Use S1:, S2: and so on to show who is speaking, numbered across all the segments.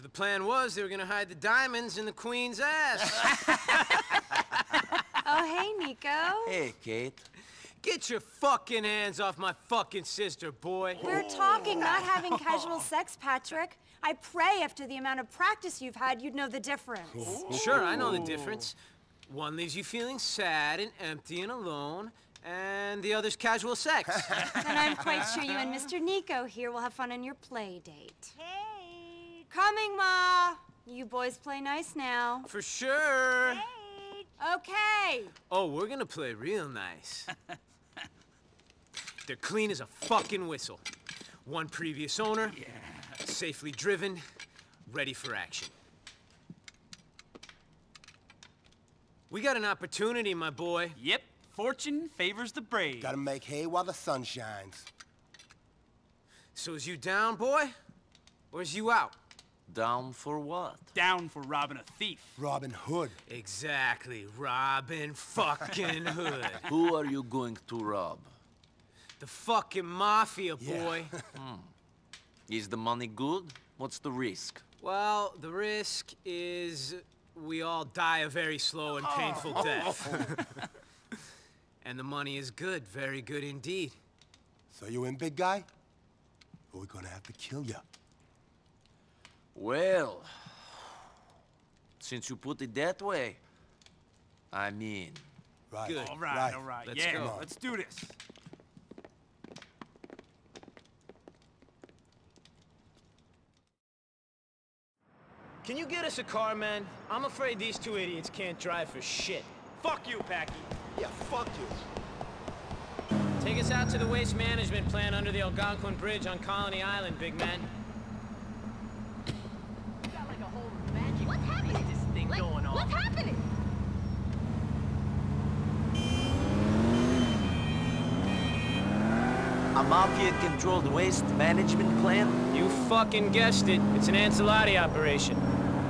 S1: So the plan was they were gonna hide the diamonds in the queen's ass.
S2: Oh, hey, Niko.
S3: Hey, Kate.
S1: Get your fucking hands off my fucking sister, boy.
S2: We're talking, not having casual sex, Patrick. I pray after the amount of practice you've had, you'd know the difference.
S1: Sure, I know the difference. One leaves you feeling sad and empty and alone, and the other's casual sex.
S2: and I'm quite sure you and Mr. Niko here will have fun on your play date.
S4: Hey.
S2: Coming, Ma. You boys play nice now.
S1: For sure.
S4: Hey.
S2: Okay.
S1: Oh, we're gonna play real nice. They're clean as a fucking whistle. One previous owner, yeah. safely driven, ready for action. We got an opportunity, my boy.
S5: Yep, fortune favors the brave.
S6: Gotta make hay while the sun shines.
S1: So is you down, boy? Or is you out?
S3: Down for what?
S5: Down for robbing a thief.
S6: Robin Hood.
S1: Exactly, Robin fucking Hood.
S3: Who are you going to rob?
S1: The fucking mafia,
S6: Yeah.
S1: boy. Hmm.
S3: Is the money good? What's the risk?
S1: well, the risk is we all die a very slow and oh. painful oh. death. and the money is good, very good indeed.
S6: So you in, big guy? Or we gonna have to kill you?
S3: Well, since you put it that way, I mean,
S6: Right.
S1: Good.
S5: All right,
S6: right.
S5: all right.
S1: Let's
S5: yeah,
S1: go.
S5: let's do this.
S1: Can you get us a car, man? I'm afraid these two idiots can't drive for shit.
S5: Fuck you, Packie.
S6: Yeah, fuck you.
S1: Take us out to the waste management plant under the Algonquin Bridge on Colony Island, big man.
S4: What's happening?
S1: This thing
S4: Like,
S1: going on.
S4: What's happening?
S3: a mafia-controlled waste management plant?
S1: You fucking guessed it. It's an Ancelotti operation.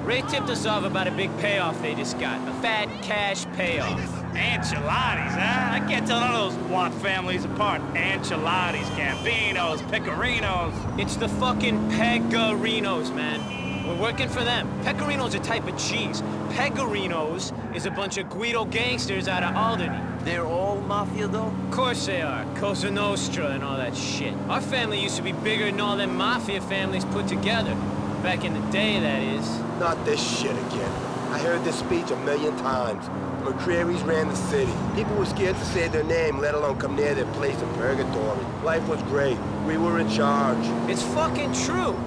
S1: Ray tipped us off about a big payoff they just got. A fat cash payoff.
S5: Enchiladas, huh? I can't tell none of those Watt families apart. Enchiladas, Campinos, Pecorinos.
S1: It's the fucking Pegorinos, man. We're working for them. Pecorino's a type of cheese. Pegarinos is a bunch of Guido gangsters out of Alderney.
S3: They're all mafia, though?
S1: Of course they are. Cosa Nostra and all that shit. Our family used to be bigger than all them mafia families put together. Back in the day, that is.
S6: Not this shit again. I heard this speech a million times. McReary's ran the city. People were scared to say their name, let alone come near their place in purgatory. Life was great. We were in charge.
S1: It's fucking true.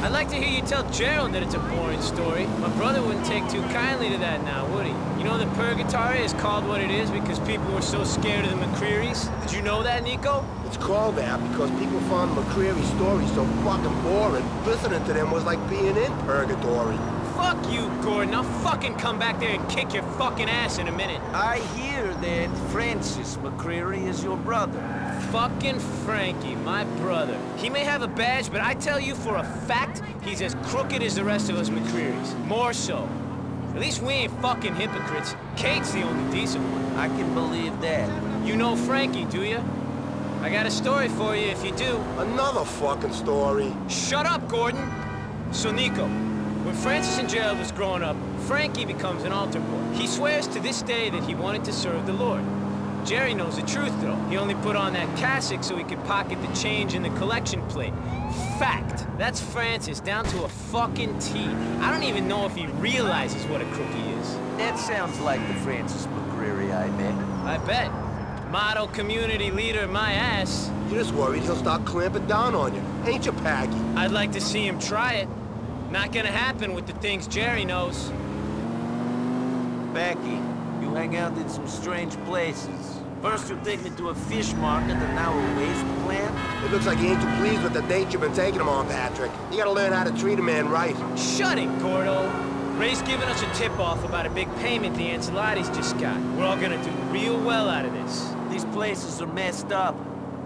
S1: I'd like to hear you tell Gerald that it's a boring story. My brother wouldn't take too kindly to that now, would he? You know the Purgatory is called what it is because people were so scared of the McRearys? Did you know that, Niko?
S6: It's called that because people found McReary's stories so fucking boring. Listening to them was like being in purgatory.
S1: Fuck you, Gordon. I'll fucking come back there and kick your fucking ass in a minute.
S3: I hear that Francis McReary is your brother.
S1: Fucking Frankie, my brother. He may have a badge, but I tell you for a fact, he's as crooked as the rest of us McRearys. More so. At least we ain't fucking hypocrites. Kate's the only decent one.
S3: I can believe that.
S1: You know Frankie, do you? I got a story for you if you do.
S6: Another fucking story.
S1: Shut up, Gordon! So, Niko, when Francis and Gerald was growing up, Frankie becomes an altar boy. He swears to this day that he wanted to serve the Lord. Jerry knows the truth, though. He only put on that cassock so he could pocket the change in the collection plate. Fact. That's Francis, down to a fucking T. I don't even know if he realizes what a crook he is.
S3: That sounds like the Francis McReary I met.
S1: I bet. Model community leader, my ass.
S6: You're just worried he'll start clamping down on you. Ain't you, Packie?
S1: I'd like to see him try it. Not gonna happen with the things Jerry knows.
S3: Becky, you hang out in some strange places. First you take me to a fish market and now a waste plant?
S6: It looks like he ain't too pleased with the date you've been taking him on, Patrick. You gotta learn how to treat a man right.
S1: Shut it, Gordo. Ray's giving us a tip-off about a big payment the Ancelotti's just got. We're all gonna do real well out of this.
S3: These places are messed up.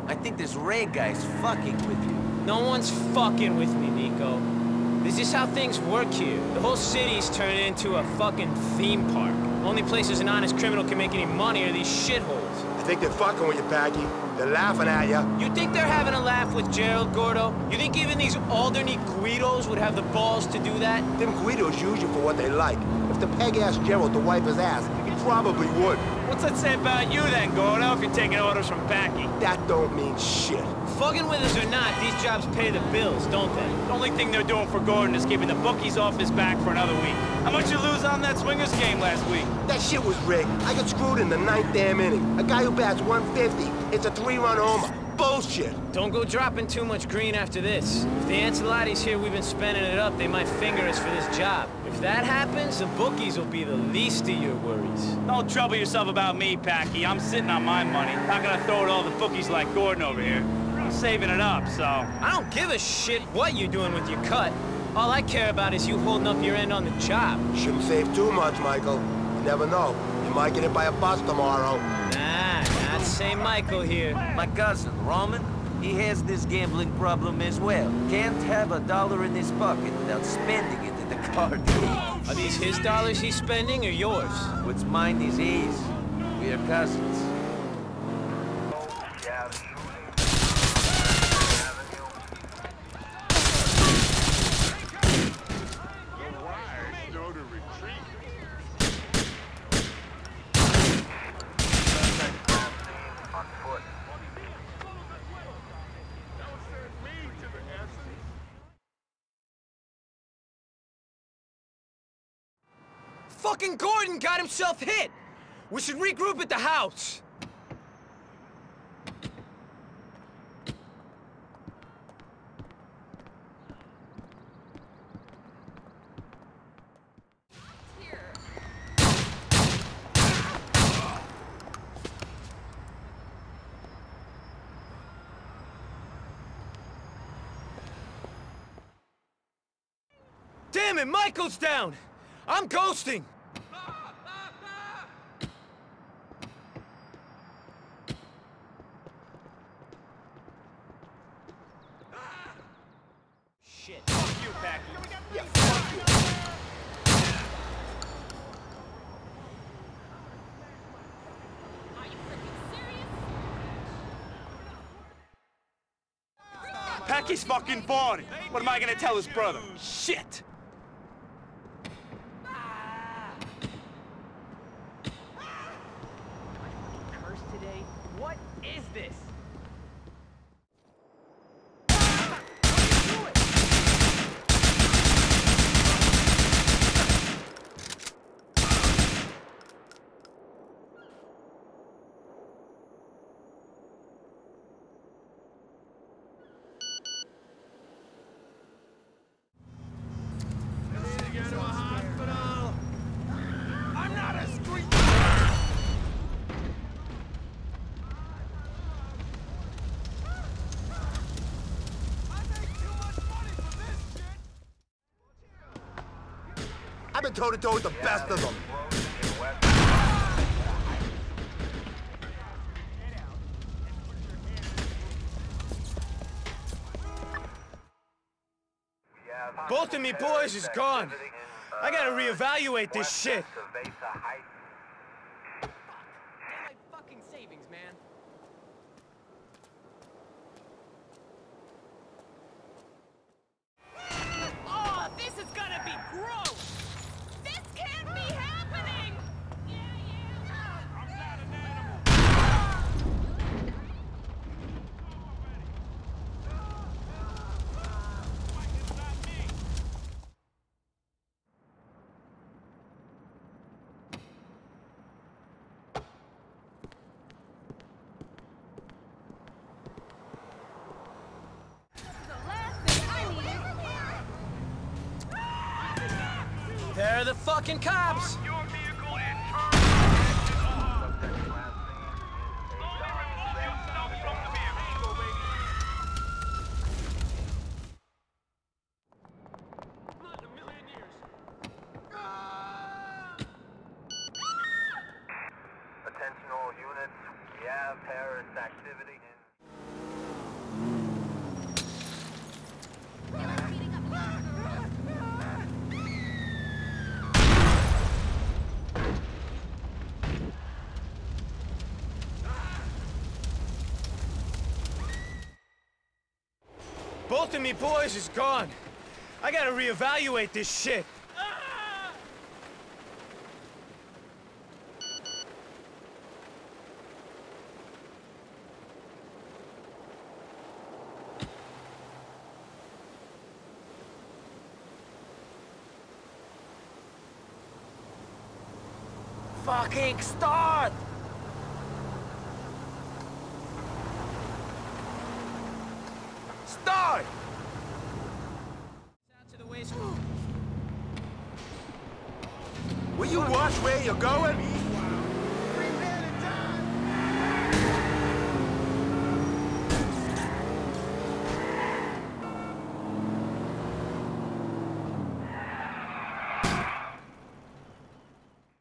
S3: I think this Ray guy's fucking with you.
S1: No one's fucking with me, Niko. This is how things work here. The whole city's turned into a fucking theme park. Only places an honest criminal can make any money are these shitholes.
S6: I think they're fucking with you, Packie? They're laughing at you.
S1: You think they're having a laugh with Gerald, Gordo? You think even these Alderney Guidos would have the balls to do that?
S6: Them Guidos use you for what they like. If the peg asked Gerald to wipe his ass, probably would.
S5: What's that say about you then, Gordo, if you're taking orders from Packie?
S6: That don't mean shit.
S1: Fucking with us or not, these jobs pay the bills, don't they?
S5: The only thing they're doing for Gordon is keeping the bookies off his back for another week. How much you lose on that swingers game last week?
S6: That shit was rigged. I got screwed in the ninth damn inning. A guy who bats 150. It's a three-run homer. Bullshit.
S1: Don't go dropping too much green after this. If the Ancelotti's here, we've been spending it up, they might finger us for this job. If that happens, the bookies will be the least of your worries.
S5: Don't trouble yourself about me, Packie. I'm sitting on my money. Not gonna throw it all to bookies like Gordon over here. I'm saving it up, so...
S1: I don't give a shit what you're doing with your cut. All I care about is you holding up your end on the job.
S6: Shouldn't save too much, Michael. You never know. You might get hit by a bus tomorrow.
S1: Nah, not St. Michael here.
S3: My cousin, Roman, he has this gambling problem as well. Can't have a dollar in his pocket without spending it at the card.
S1: Are these his dollars he's spending or yours?
S3: What's mine is his. We are cousins.
S1: Fucking Gordon got himself hit! We should regroup at the house. Damn it, Michael's down! I'm ghosting! Shit.
S5: Fuck you, Packie.
S6: Yeah, fuck you.
S5: Packie's fucking bought it. What am I gonna tell his brother? Shit!
S4: Curse today? What is this?
S6: I've been toe-to-toe with the best of them.
S1: Both of me boys is gone. I gotta reevaluate this shit.
S4: My fucking savings, man. Oh, this is gonna be gross! This can't be happening! Yeah, yeah. I'm not an animal. The last thing I needed.
S1: They're the fucking cops.
S5: Your vehicle and turn
S7: Attention all units, we have terrorist activity in...
S1: Both of me boys is gone. I gotta reevaluate this shit.
S3: Fucking start! Start!
S1: Out to the waist.
S6: Will you watch where you're going?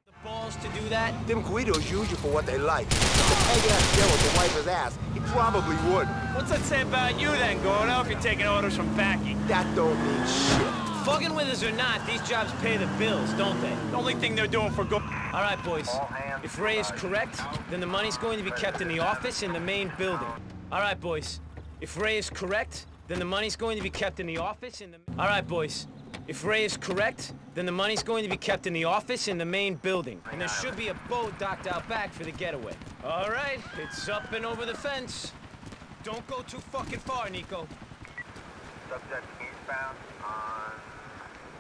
S1: The balls to do that?
S6: Them Guidos use you for what they like. If the peg-ass Gerald to wipe his ass, he probably would.
S5: What's that say about you then, Gordo, if you're taking orders from Packie?
S6: That don't mean shit.
S1: Fucking with us or not, these jobs pay the bills, don't they?
S5: The only thing they're doing for good...
S1: All right, boys.
S7: All
S1: If Ray is
S7: advised.
S1: correct, then the money's going to be kept in the office in the main building. All right, boys. If Ray is correct, then the money's going to be kept in the office in the... All right, boys. If Ray is correct, then the money's going to be kept in the office in the main building. And there should be a boat docked out back for the getaway. All right, it's up and over the fence. Don't go too fucking far, Niko.
S7: Subject eastbound on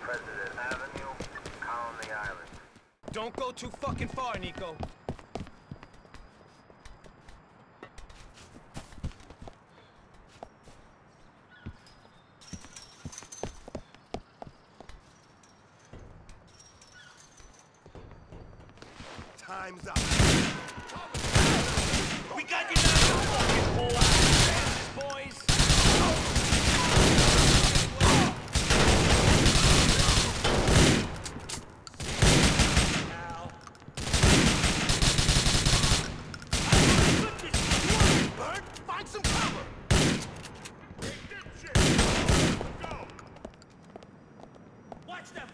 S7: President Avenue, Colony Island.
S1: Don't go too fucking far, Niko.
S6: Time's up.
S5: We got you now, you fucking whore-ass boys!
S6: Find some cover!
S5: Watch them!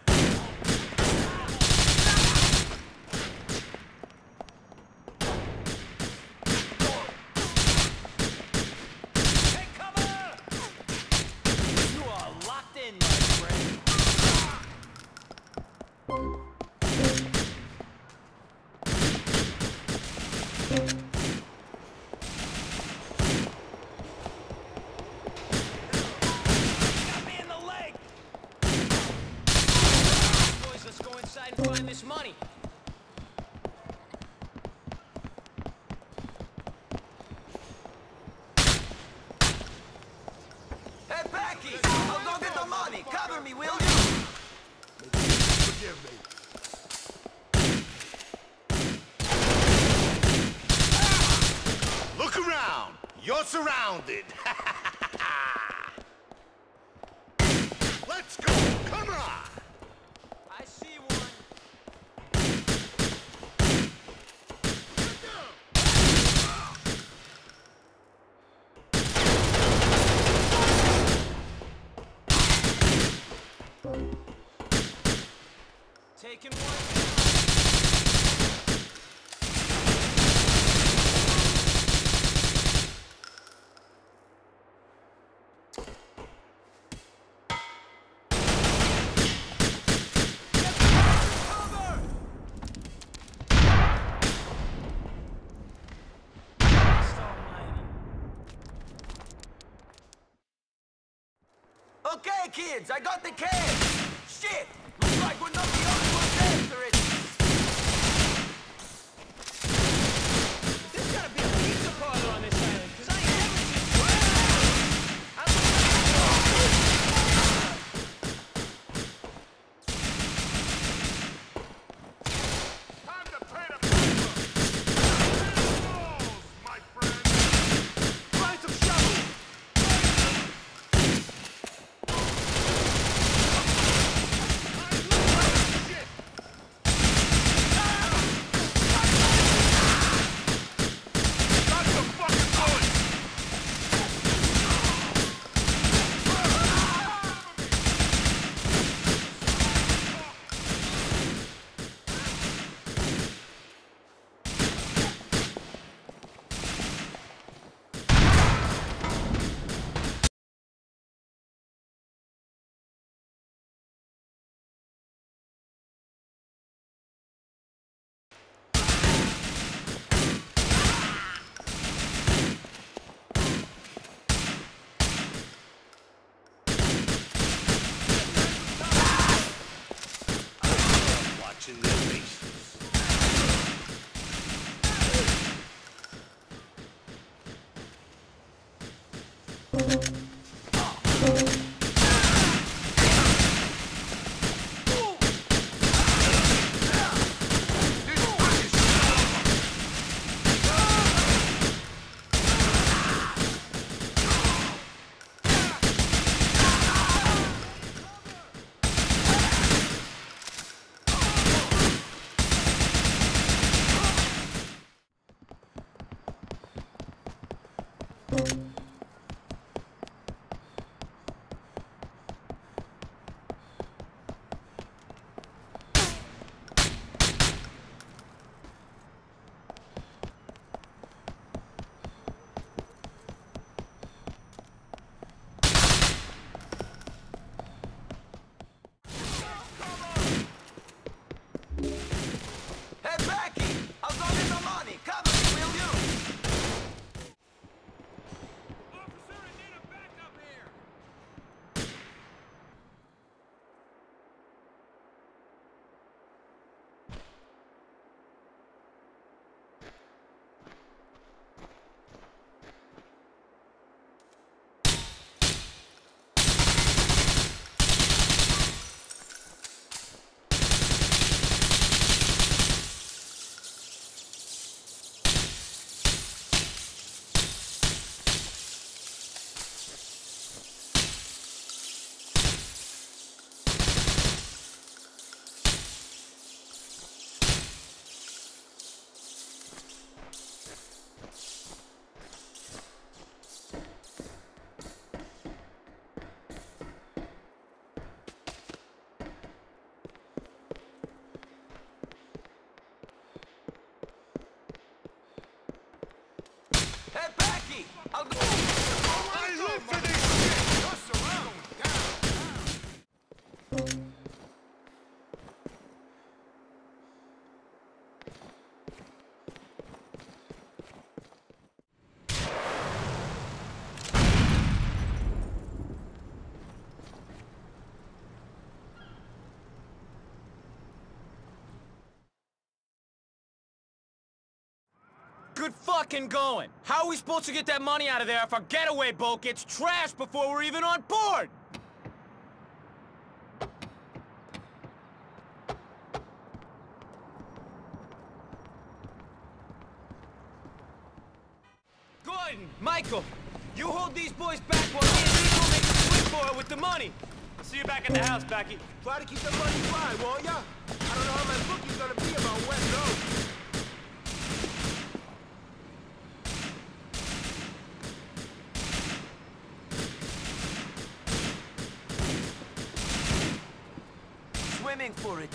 S5: Take cover!
S1: You are locked in, my friend.
S5: Got me in the leg!
S1: Boys, let's go inside and find this money.
S3: Hey, Packie! I'll go get the money! Cover me, will you?
S6: Forgive me.
S8: Look around. You're surrounded. Let's go. Come on.
S1: I see one. Taking one. Christ almighty.
S3: Okay, kids, I got the cash! Shit!
S6: Thank you.
S1: Good fucking going. How are we supposed to get that money out of there if our getaway boat gets trashed before we're even on board? Gordon, Michael, you hold these boys back while me and Niko make a swim for it with the money.
S5: I'll see you back at the house, Becky.
S6: Try to keep the money dry, won't ya? I don't know how my bookie's gonna be about West Road.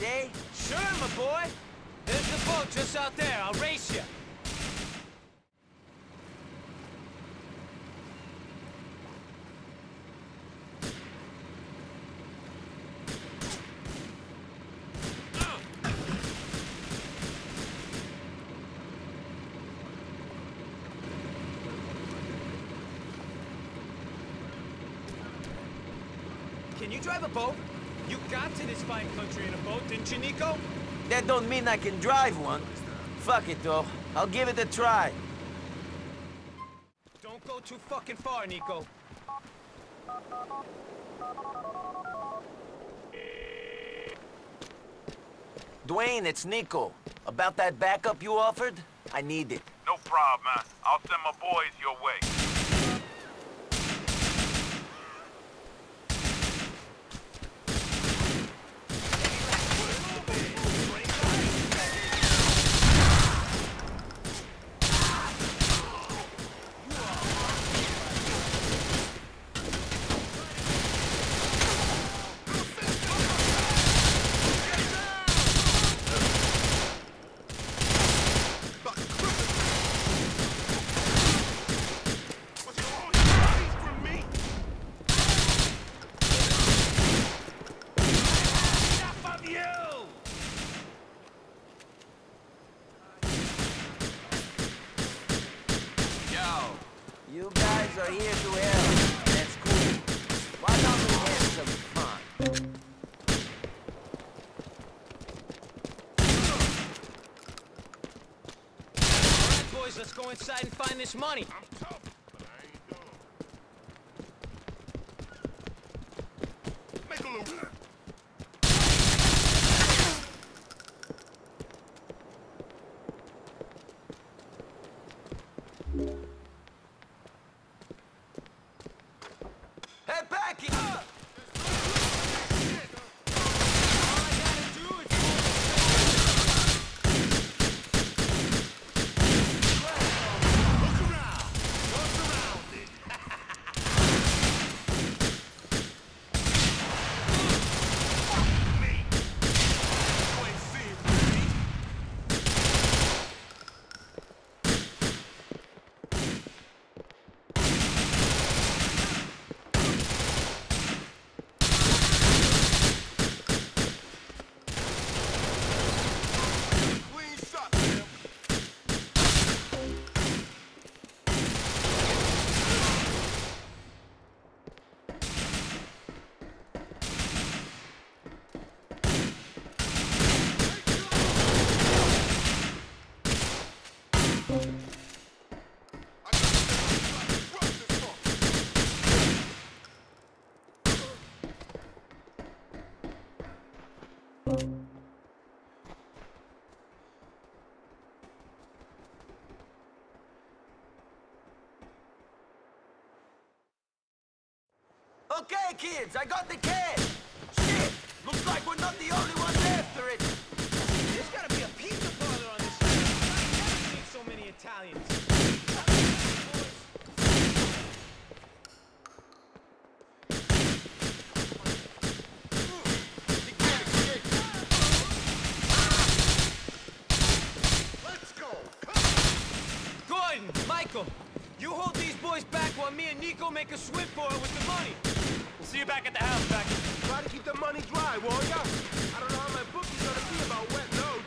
S3: Eh?
S1: Sure, my boy. There's the boat just out there. I'll race you. Can you drive a boat? You got to this fine country in a boat, didn't you, Niko?
S3: That don't mean I can drive one. Fuck it, though. I'll give it a try.
S1: Don't go too fucking far, Niko.
S3: Dwayne, it's Niko. About that backup you offered? I need it.
S8: No problem, man. I'll send my boys your way. What's your eyes from me?
S5: Enough of you!
S3: Yo. You guys are here to help. That's cool. Why don't we have some fun?
S1: All right, boys, let's go money.
S8: I'm tough, but I ain't dumb. Make a little...
S3: Hey, Becky!
S1: All I gotta do is...
S8: Look around! What's around it? me! You ain't seen me! Clean shot, man! I got to drop this one.
S3: Kids, I got the cash. Shit! Looks like we're not the only ones after it.
S1: There's gotta be a pizza parlor on this street. I've so many Italians.
S8: Let's go!
S1: Gordon, Michael, you hold these boys back while me and Niko make a swim for it with the money.
S5: See you back at the house, Becky.
S6: Try to keep the money dry, won't ya? I don't know how my bookie's gonna be about West Road.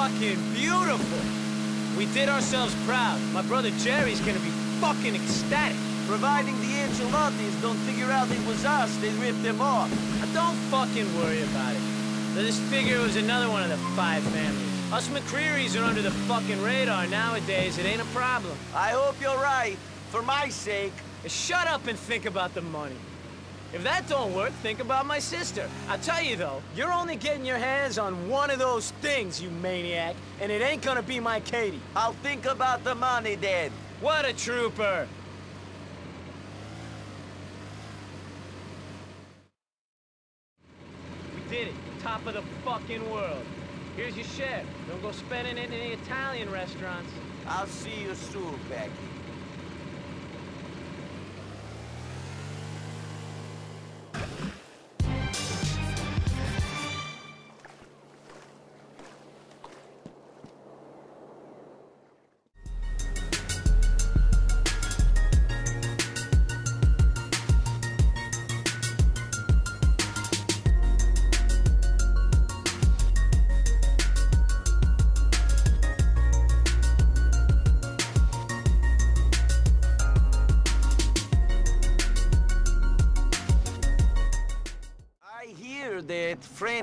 S1: Fucking beautiful. We did ourselves proud. My brother Jerry's gonna be fucking ecstatic.
S3: Providing the Ancelottis don't figure out it was us, they ripped them off.
S1: Now, don't fucking worry about it. They'll just figure was another one of the five families. Us McReary's are under the fucking radar nowadays. It ain't a problem.
S3: I hope you're right, for my sake.
S1: Shut up and think about the money. If that don't work, think about my sister. I'll tell you though, you're only getting your hands on one of those things, you maniac, and it ain't gonna be my Katie.
S3: I'll think about the money then.
S1: What a trooper! We did it. Top of the fucking world. Here's your share. Don't go spending it in the Italian restaurants.
S3: I'll see you soon, Becky. That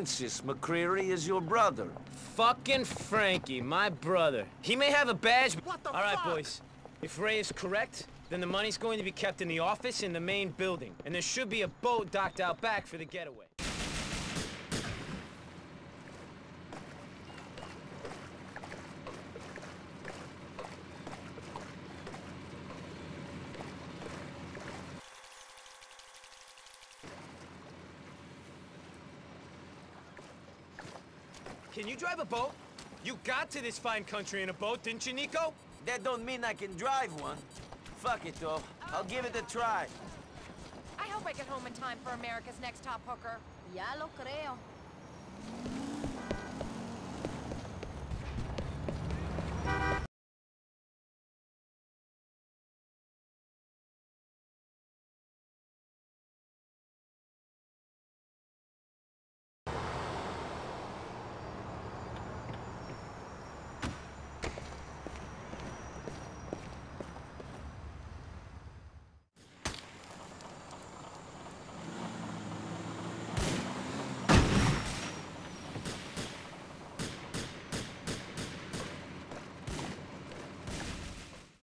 S3: Francis McReary is your brother.
S1: Fucking Frankie, my brother. He may have a badge, but...
S8: What the
S1: All right,
S8: fuck?
S1: boys. If Ray is correct, then the money's going to be kept in the office in the main building. And there should be a boat docked out back for the getaway. Can you drive a boat? You got to this fine country in a boat, didn't you, Niko?
S3: That don't mean I can drive one. Fuck it, though. I'll give it a try.
S4: I hope I get home in time for America's Next Top Hooker.
S9: Ya lo creo.